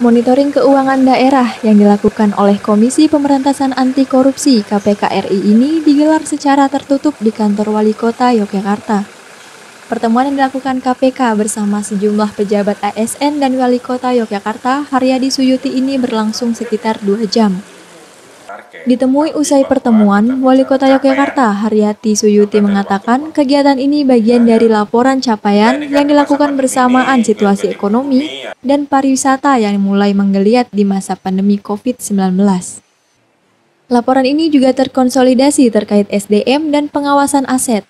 Monitoring keuangan daerah yang dilakukan oleh Komisi Pemberantasan Anti Korupsi KPK RI ini digelar secara tertutup di kantor Wali Kota Yogyakarta. Pertemuan yang dilakukan KPK bersama sejumlah pejabat ASN dan Wali Kota Yogyakarta, Haryadi Suyuti ini berlangsung sekitar dua jam. Ditemui usai pertemuan, Wali Kota Yogyakarta Haryati Suyuti mengatakan kegiatan ini bagian dari laporan capaian yang dilakukan bersamaan situasi ekonomi dan pariwisata yang mulai menggeliat di masa pandemi COVID-19. Laporan ini juga terkonsolidasi terkait SDM dan pengawasan aset.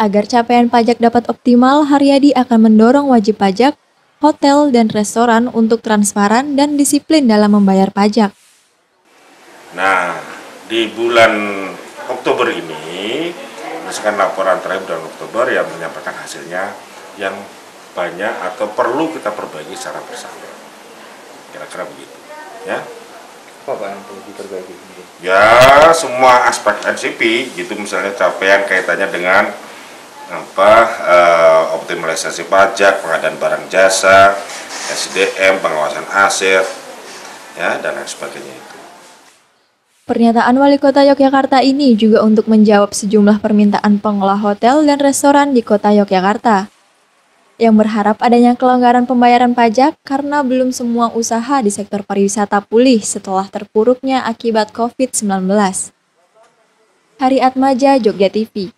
Agar capaian pajak dapat optimal, Haryadi akan mendorong wajib pajak, hotel, dan restoran untuk transparan dan disiplin dalam membayar pajak. Nah, di bulan Oktober ini, berdasarkan laporan terakhir bulan Oktober yang menyampaikan hasilnya yang banyak atau perlu kita perbaiki secara bersama. Kira-kira begitu, ya. Apa Pak yang perlu diperbaiki? Ya, semua aspek NCP, gitu misalnya capaian kaitannya dengan apa uh, optimalisasi pajak, pengadaan barang jasa, SDM, pengawasan aset, ya dan lain sebagainya itu. Pernyataan Wali Kota Yogyakarta ini juga untuk menjawab sejumlah permintaan pengelola hotel dan restoran di Kota Yogyakarta yang berharap adanya kelonggaran pembayaran pajak karena belum semua usaha di sektor pariwisata pulih setelah terpuruknya akibat COVID-19. Hari Atmaja, Jogja TV